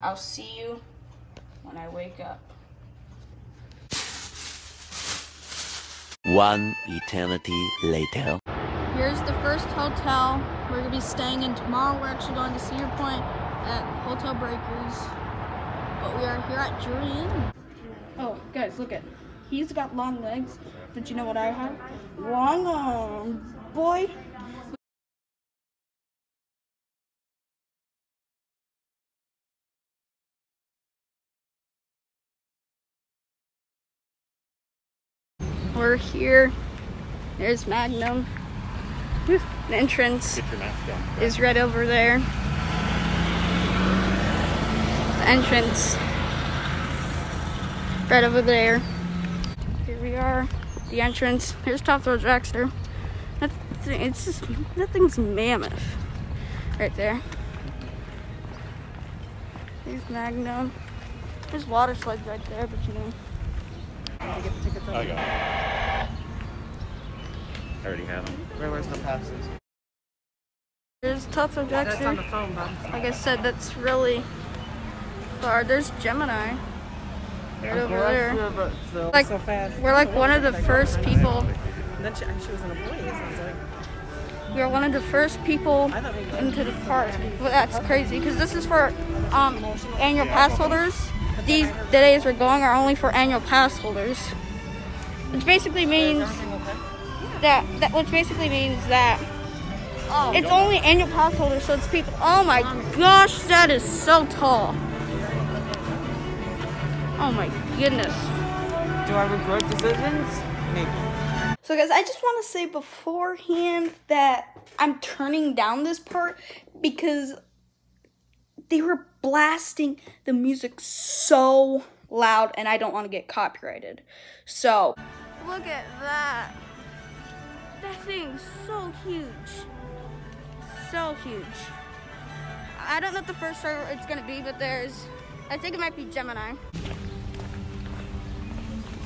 I'll see you when I wake up. One eternity later. Here's the first hotel we're gonna be staying in tomorrow. We're actually going to Cedar Point at Hotel Breakers, but we are here at Drury Inn. Oh, guys, look at. He's got long legs, but you know what I have? Long arms, boy. We're here. There's Magnum. The entrance Get your mask on. is right over there. The entrance right over there. Here we are. The entrance. Here's Top Thrill Dragster. That thing, it's just that thing's mammoth. Right there. There's Magnum. There's water slides right there, but you know. I got it. I already had them. Where, where's the passes? There's Top Thrill That's on the phone, bud. Like I said, that's really far. There's Gemini. Right over there. But still Like, so fast. We're like one of the first people. And then she, she was an employee, plane. So I was like, We are one of the first people I thought maybe into the park. Well, that's crazy because this is for um, annual pass holders. These the days we're going are only for annual pass holders, which basically means that that which basically means that oh. it's only annual pass holders. So it's people. Oh my gosh, that is so tall. Oh my goodness. do I regret decisions? Maybe. So guys, I just want to say beforehand that I'm turning down this part because they were blasting the music so loud and I don't want to get copyrighted. So, look at that. That thing's so huge. So huge. I don't know what the first server it's going to be, but there's I think it might be Gemini.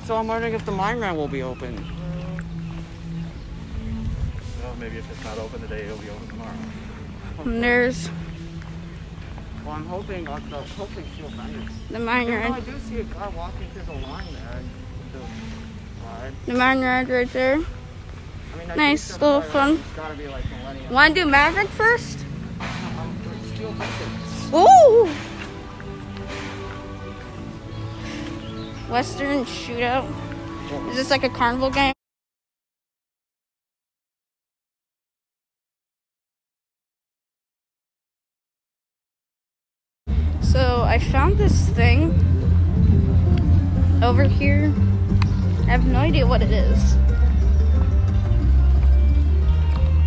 So I'm wondering if the mine run will be open. Well, maybe if it's not open today, it'll be open tomorrow. And there's Well, I'm hoping, I'm hoping she'll find us. the Even miner. though I do see a car walking through the line there. The. The mine ride right there. I mean, Nice, little fun. Like. Want to do Maverick first? Ooh! Western shootout. Is this like a carnival game? So I found this thing over here. I have no idea what it is.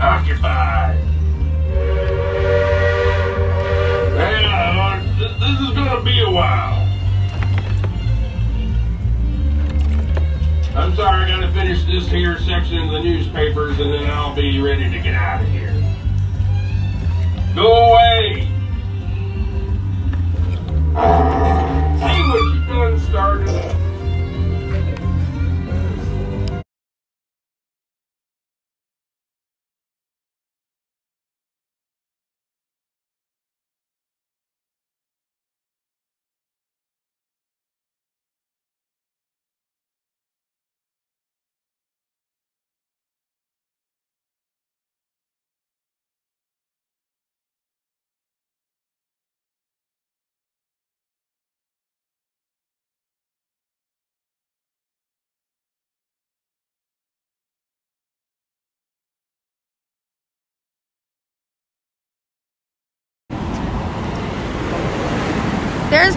Occupied. Hang this is gonna be a while. I'm sorry, I gotta finish this here section of the newspapers and then I'll be ready to get out of here. Go away!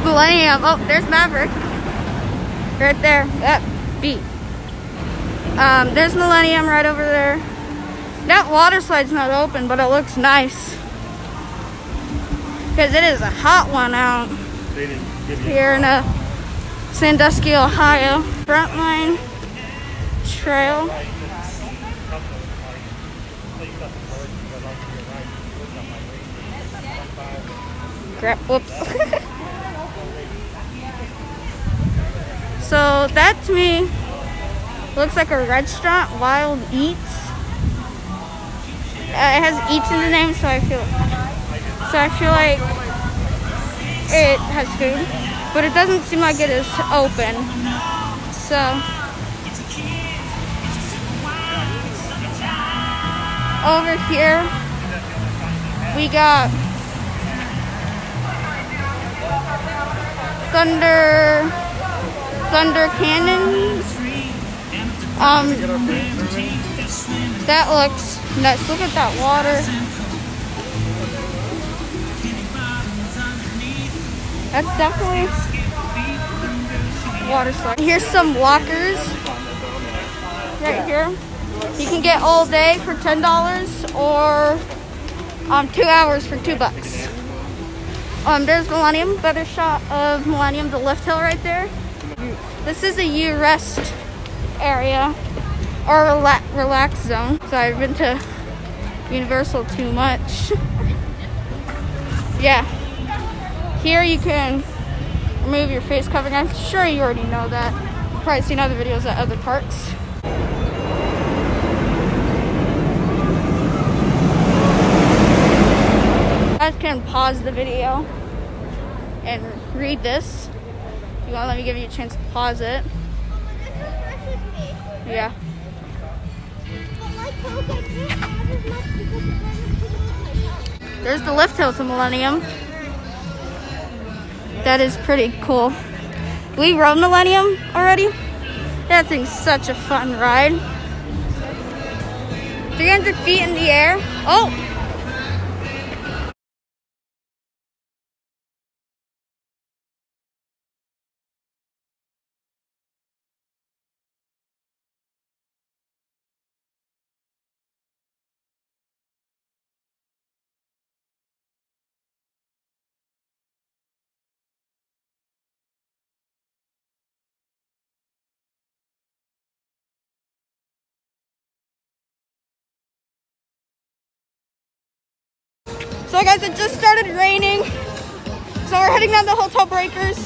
Millennium. Oh, there's Maverick. Right there. That beat. Um, there's Millennium right over there. That water slide's not open, but it looks nice. Because it is a hot one out They didn't give you. here in uh, Sandusky, Ohio. Frontier Trail. Crap, whoops. so that to me looks like a restaurant, Wild Eats. Uh, it has Eats in the name, so I feel so I feel like it has food, but it doesn't seem like it is open. So, over here, we got thunder, Thunder Canyon. Um, that looks nuts. Look at that water. That's definitely water slide. Here's some lockers right here. You can get all day for ten dollars or um two hours for two bucks. Um, there's Millennium, better shot of Millennium, the lift hill right there. This is a U rest area or rela- relax zone. So I've been to Universal too much. yeah. Here you can remove your face covering. I'm sure you already know that. You've probably seen other videos at other parks. You guys can pause the video and read this. You want, let me give you a chance to pause it. Yeah. There's the lift hill to Millennium. That is pretty cool. We rode Millennium already. That thing's such a fun ride. 300 feet in the air. Oh! So guys, it just started raining. So we're heading down to Hotel Breakers.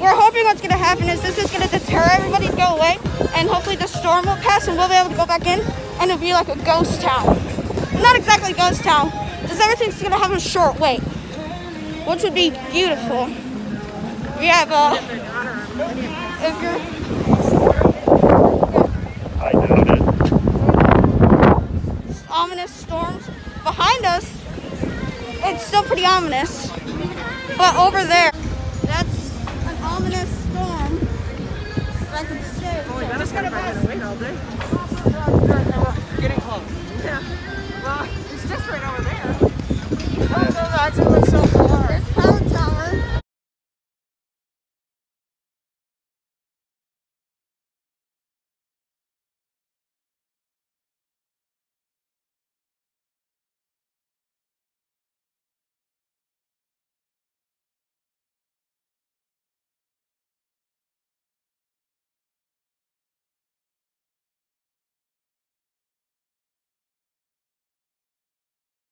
We're hoping what's gonna happen is this is gonna deter everybody to go away and hopefully the storm will pass and we'll be able to go back in and it'll be like a ghost town. Not exactly ghost town, because everything's gonna have a short wait, which would be beautiful. We have uh, if you're I doubt it. ominous storms behind us. It's still pretty ominous. But over there, that's an ominous storm. I can say. Just gonna pass.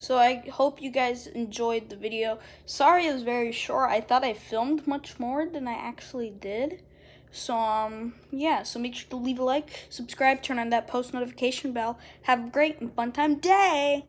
So I hope you guys enjoyed the video. Sorry it was very short. I thought I filmed much more than I actually did. So um yeah, so make sure to leave a like, subscribe, turn on that post notification bell. Have a great and fun time day.